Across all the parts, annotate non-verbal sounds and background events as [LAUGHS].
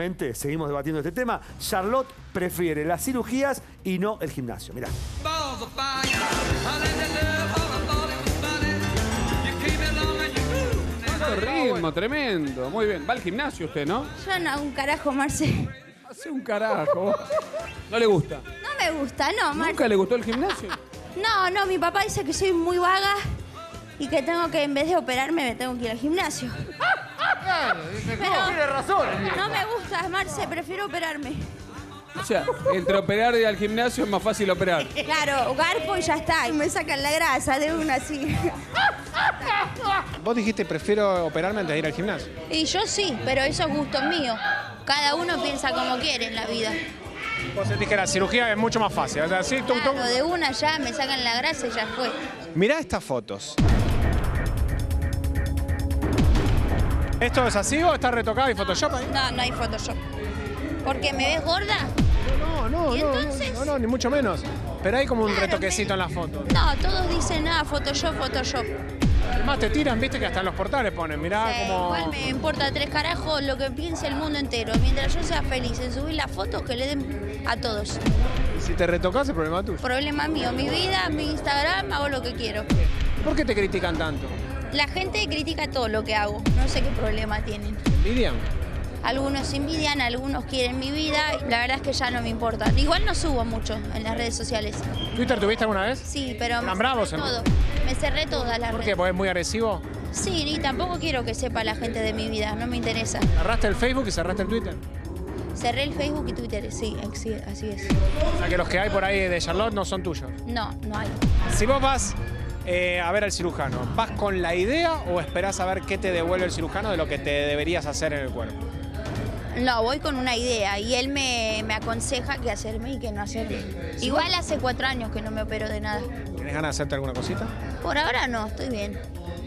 Mente, seguimos debatiendo este tema. Charlotte prefiere las cirugías y no el gimnasio. Mirá. ritmo, tremendo. Muy bien. Va al gimnasio usted, ¿no? Yo no, un carajo, Marce. Hace un carajo. No le gusta. No me gusta, no, Marce. ¿Nunca le gustó el gimnasio? No, no, mi papá dice que soy muy vaga y que tengo que, en vez de operarme, me tengo que ir al gimnasio. Pero razón. no me gusta, Marce, prefiero operarme. O sea, entre operar y al gimnasio es más fácil operar. [LAUGHS] Claro, garpo y ya está. Y me sacan la grasa de una así. Vos dijiste prefiero operarme antes de ir al gimnasio. Y yo sí, pero eso es gusto mío. Cada uno piensa como quiere en la vida. Vos sentís que la cirugía es mucho más fácil. O sea, sí, tum, tum. Claro, de una ya me sacan la grasa y ya fue. Mirá estas fotos. ¿Esto es así o está retocado y Photoshop ahí? No, no hay Photoshop. ¿Porque me ves gorda? No, no, ¿Y no, entonces? no, no, ni mucho menos. Pero hay como un Claro, retoquecito me- en la foto. No, todos dicen nada, Photoshop, Photoshop. Además te tiran, viste que hasta en los portales ponen, mirá Eh, como... Igual me importa tres carajos lo que piense el mundo entero. Mientras yo sea feliz en subir las fotos que le den a todos. Si te retocas el problema tuyo. Problema mío, mi vida, mi Instagram, hago lo que quiero. ¿Por qué te critican tanto? La gente critica todo lo que hago. No sé qué problema tienen. ¿Envidian? Algunos envidian, algunos quieren mi vida. La verdad es que ya no me importa. Igual no subo mucho en las redes sociales. ¿Twitter tuviste alguna vez? Sí, pero me cerré todo. Me cerré todas las ¿Por qué? redes. ¿Porque es muy agresivo? Sí, y tampoco quiero que sepa la gente de mi vida. No me interesa. ¿Cerraste el Facebook y cerraste el Twitter? Cerré el Facebook y Twitter. Sí, sí, así es. O sea que los que hay por ahí de Charlotte no son tuyos. No, no hay. Si vos vas eh, a ver al cirujano, ¿vas con la idea o esperás a ver qué te devuelve el cirujano de lo que te deberías hacer en el cuerpo? No, voy con una idea y él me, me aconseja qué hacerme y qué no hacerme. Igual hace cuatro años que no me opero de nada. ¿Tienes ganas de hacerte alguna cosita? Por ahora no, estoy bien.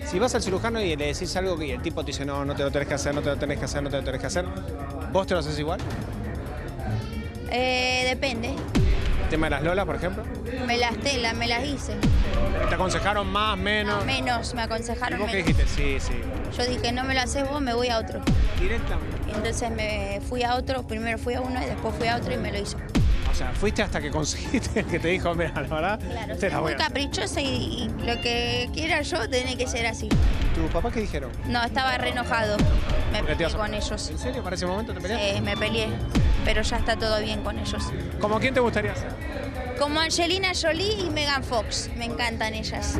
Si vas al cirujano y le decís algo y el tipo te dice, no, no te lo tenés que hacer, no te lo tenés que hacer, no te lo tenés que hacer, ¿vos te lo haces igual? Eh, depende. El tema de las lolas, por ejemplo. Me las telas, me las hice. ¿Te aconsejaron más, menos? Menos, me ¿Y aconsejaron vos qué menos. dijiste? Sí, sí. Yo dije, no me lo haces vos, me voy a otro. Directamente. Y entonces me fui a otro, primero fui a uno y después fui a otro y me lo hizo. O sea, fuiste hasta que conseguiste el que te dijo, mira, la verdad, Claro, te soy la voy muy a hacer". caprichosa y, y lo que quiera yo tiene que ser así. ¿Tu papá qué dijeron? No, estaba re enojado. Me ¿Por qué te peleé ibas a- con ellos. ¿En serio? ¿Para ese momento te peleaste? Eh, me peleé, pero ya está todo bien con ellos. ¿Como quién te gustaría ser? Como Angelina Jolie y Megan Fox, me encantan ellas.